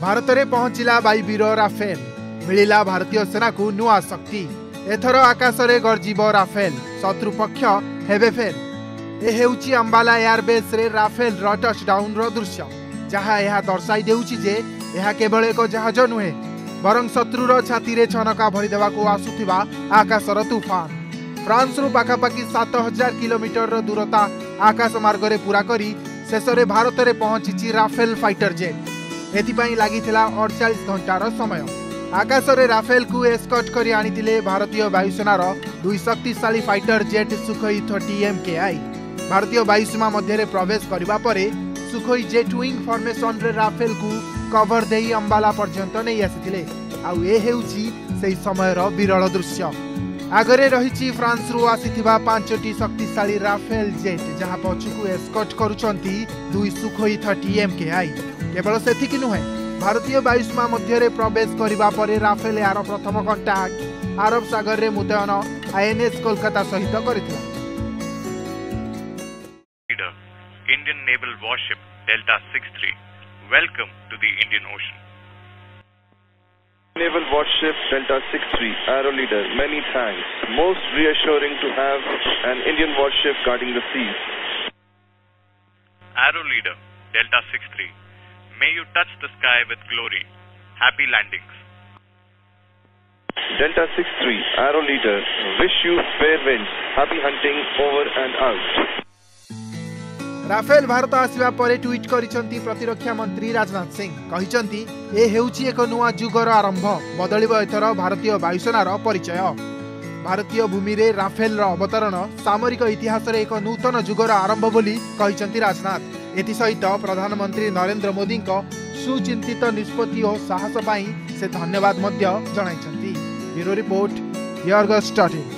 ଭାରତରେ ପହଞ୍ଚିଲା ବାଇବିର ରାଫେଲ ମିଳିଲା ଭାରତୀୟ ସେନାକୁ ନୂଆ ଶକ୍ତି ଏଥର ଆକାଶରେ ଗର୍ଜିବ ରାଫେଲ ଶତ୍ରୁପକ୍ଷ ହେବେ ଫେଲ୍ ଏ ହେଉଛି ଆମ୍ବାଲା ଏୟାରବେସ୍ରେ ରାଫେଲର ଟଚ୍ଡାଉନ୍ର ଦୃଶ୍ୟ ଯାହା ଏହା ଦର୍ଶାଇ ଦେଉଛି ଯେ ଏହା କେବଳ ଏକ ଜାହାଜ ନୁହେଁ ବରଂ ଶତ୍ରୁର ଛାତିରେ ଛନକା ଭରିଦେବାକୁ ଆସୁଥିବା ଆକାଶର ତୁଫାନ ଫ୍ରାନ୍ସରୁ ପାଖାପାଖି ସାତ ହଜାର କିଲୋମିଟରର ଦୂରତା ଆକାଶ ମାର୍ଗରେ ପୂରା କରି ଶେଷରେ ଭାରତରେ ପହଞ୍ଚିଛି ରାଫେଲ ଫାଇଟର ଜେଟ୍ ଏଥିପାଇଁ ଲାଗିଥିଲା ଅଡ଼ଚାଳିଶ ଘଣ୍ଟାର ସମୟ ଆକାଶରେ ରାଫେଲକୁ ଏସ୍କଟ୍ କରି ଆଣିଥିଲେ ଭାରତୀୟ ବାୟୁସେନାର ଦୁଇ ଶକ୍ତିଶାଳୀ fighter jet Sukhoi thirty MKI ଭାରତୀୟ ବାୟୁସୀମା ମଧ୍ୟରେ ପ୍ରବେଶ କରିବା ପରେ ସୁଖୋଇ ଜେଟ୍ ୱିଙ୍ଗ ଫର୍ମେସନରେ ରାଫେଲକୁ କଭର ଦେଇ ଅମ୍ବାଲା ପର୍ଯ୍ୟନ୍ତ ନେଇ ଆସିଥିଲେ ଆଉ ଏ ହେଉଛି ସେହି ସମୟର ବିରଳ ଦୃଶ୍ୟ ଆଗରେ ରହିଛି ଫ୍ରାନ୍ସରୁ ଆସିଥିବା ପାଞ୍ଚଟି ଶକ୍ତିଶାଳୀ ରାଫେଲ ଜେଟ୍ ଯାହା ପଛକୁ ଏସ୍କଟ୍ କରୁଛନ୍ତି ଦୁଇ ସୁଖୋଇ ଥର୍ଟି ଏମ୍କେଆଇ কেবল সেতিকি নুহেঁ ଭାରତୀୟ ବାୟୁସୀମା ମଧ୍ୟରେ ପ୍ରବେଶ କରିବା ପରେ ରାଫେଲ ଏହାର ପ୍ରଥମ କଣ୍ଟାକ୍ଟ ଆରବ ସାଗରରେ ମୁତୟନ ଆଇଏନ୍ଏସ୍ କୋଲକାତା ସହିତ କରିଥିଲା Indian naval warship Delta 63. Welcome to the Indian Ocean. Naval warship Delta 63, Aero Leader, many thanks. Most reassuring to have an Indian warship guarding the seas. Aero Leader, Delta 63. May you touch the sky with glory. Happy landings. Delta 63, Arrow Leader, wish you fair winds. Happy hunting over and out. Rafale Bharat ଆସିବା ପରେ tweet କରିଛନ୍ତି ପ୍ରତିରକ୍ଷା ମନ୍ତ୍ରୀ ରାଜନାଥ ସିଂ କହିଛନ୍ତି ଏ ହେଉଛି ଏକ ନୂଆ ଯୁଗର ଆରମ୍ଭ ବଦଳିବ ଏଥର ଭାରତୀୟ ବାୟୁସେନାର ପରିଚୟ ଭାରତୀୟ ଭୂମିରେ ରାଫେଲର ଅବତରଣ ସାମରିକ ଇତିହାସରେ ଏକ ନୂତନ ଯୁଗର ଆରମ୍ଭ ବୋଲି କହିଛନ୍ତି ରାଜନାଥ ଏଥିସହିତ ପ୍ରଧାନମନ୍ତ୍ରୀ ନରେନ୍ଦ୍ର ମୋଦିଙ୍କ ସୁଚିନ୍ତିତ ନିଷ୍ପତ୍ତି ଓ ସାହସ ପାଇଁ ସେ ଧନ୍ୟବାଦ ମଧ୍ୟ ଜଣାଇଛନ୍ତି ବ୍ୟୁରୋ ରିପୋର୍ଟ ୟର୍ଗସ୍ ଷ୍ଟାର୍ଟିଂ